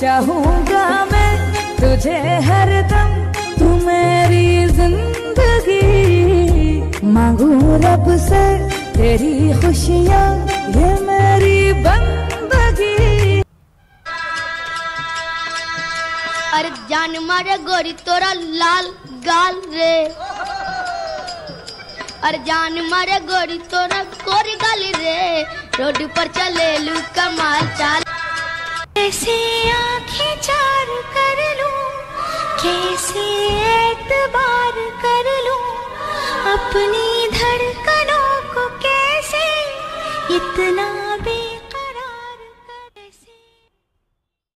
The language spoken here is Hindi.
चाहूँगा मैं तुझे हर दम, तू मेरी ज़िंदगी। मांगू रब से तेरी खुशियाँ, ये मेरी बंदगी। अरे जान मारे गोरी, तोरा लाल गाल रे। अरे जान मारे गोरी, तोरा गोरी गाल रे। रोड पर चले लू चाल कैसे आँखें चार कर लूँ? कैसे एतबार कर लूँ? अपनी धड़कनों को कैसे इतना